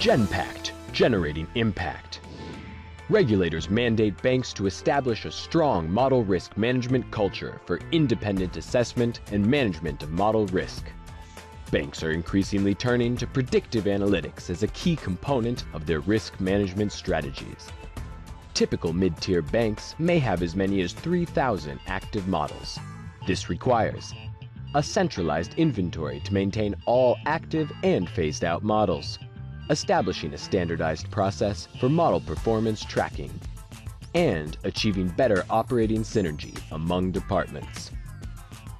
Genpact, generating impact. Regulators mandate banks to establish a strong model risk management culture for independent assessment and management of model risk. Banks are increasingly turning to predictive analytics as a key component of their risk management strategies. Typical mid-tier banks may have as many as 3,000 active models. This requires a centralized inventory to maintain all active and phased-out models, establishing a standardized process for model performance tracking, and achieving better operating synergy among departments.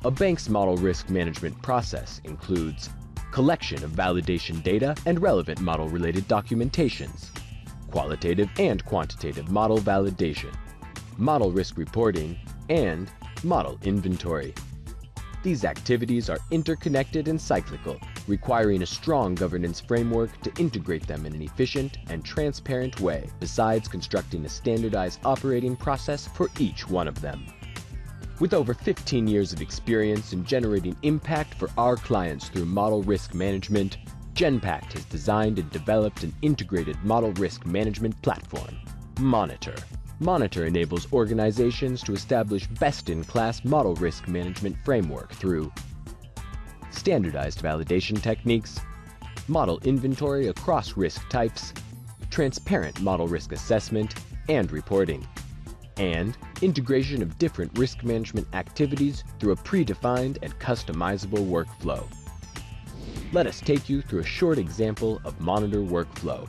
A bank's model risk management process includes collection of validation data and relevant model-related documentations, qualitative and quantitative model validation, model risk reporting, and model inventory. These activities are interconnected and cyclical, requiring a strong governance framework to integrate them in an efficient and transparent way, besides constructing a standardized operating process for each one of them. With over 15 years of experience in generating impact for our clients through model risk management, Genpact has designed and developed an integrated model risk management platform, Monitor. Monitor enables organizations to establish best-in-class model risk management framework through standardized validation techniques, model inventory across risk types, transparent model risk assessment and reporting, and integration of different risk management activities through a predefined and customizable workflow. Let us take you through a short example of Monitor workflow.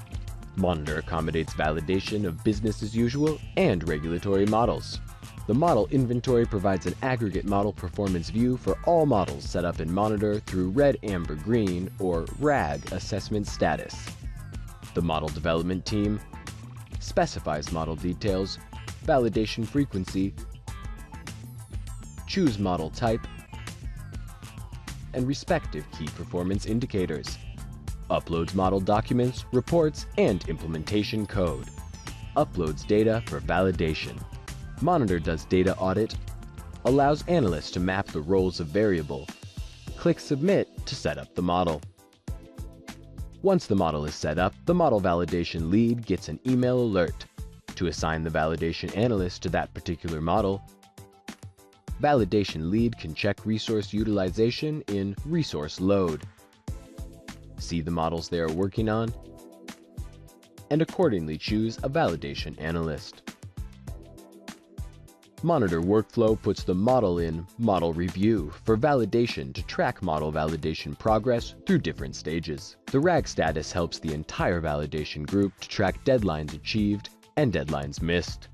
Monitor accommodates validation of business as usual and regulatory models. The model inventory provides an aggregate model performance view for all models set up in Monitor through Red, Amber, Green, or RAG assessment status. The model development team specifies model details, validation frequency, choose model type, and respective key performance indicators. Uploads model documents, reports, and implementation code, uploads data for validation, Monitor does data audit, allows analysts to map the roles of variable, click Submit to set up the model. Once the model is set up, the model validation lead gets an email alert to assign the validation analyst to that particular model. Validation lead can check resource utilization in Resource Load see the models they are working on, and accordingly choose a validation analyst. Monitor Workflow puts the model in Model Review for validation to track model validation progress through different stages. The RAG status helps the entire validation group to track deadlines achieved and deadlines missed.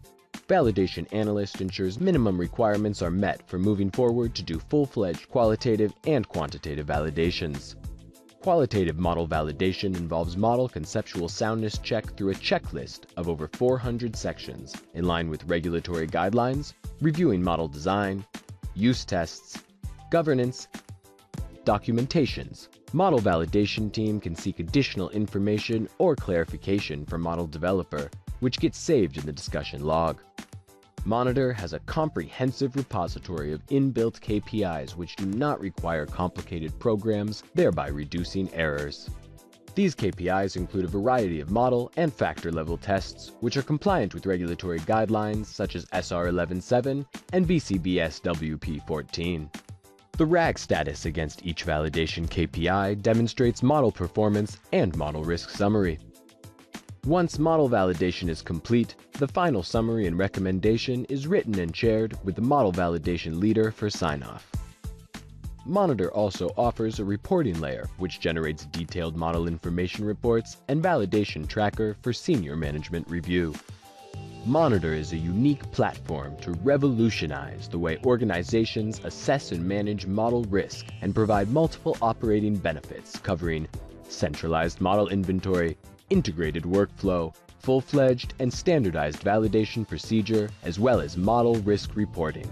Validation Analyst ensures minimum requirements are met for moving forward to do full-fledged qualitative and quantitative validations. Qualitative model validation involves model conceptual soundness check through a checklist of over 400 sections, in line with regulatory guidelines, reviewing model design, use tests, governance, documentations. Model validation team can seek additional information or clarification from model developer, which gets saved in the discussion log. Monitor has a comprehensive repository of inbuilt KPIs which do not require complicated programs, thereby reducing errors. These KPIs include a variety of model and factor level tests, which are compliant with regulatory guidelines such as SR 117 and BCBS WP 14. The RAG status against each validation KPI demonstrates model performance and model risk summary. Once model validation is complete, the final summary and recommendation is written and shared with the model validation leader for sign-off. Monitor also offers a reporting layer which generates detailed model information reports and validation tracker for senior management review. Monitor is a unique platform to revolutionize the way organizations assess and manage model risk and provide multiple operating benefits covering centralized model inventory, integrated workflow, full-fledged and standardized validation procedure, as well as model risk reporting.